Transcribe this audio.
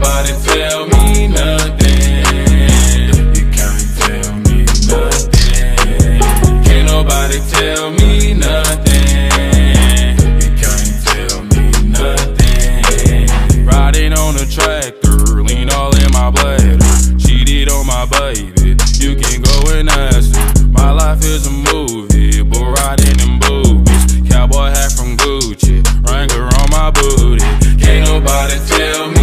nobody tell me nothing. You can't tell me nothing. Can't nobody tell me nothing. You can't tell me nothing. Riding on a tractor, lean all in my bladder. Cheated on my baby, you can go and ask her. My life is a movie, but riding in boobies. Cowboy hat from Gucci, Wrangler on my booty. Can't nobody tell me.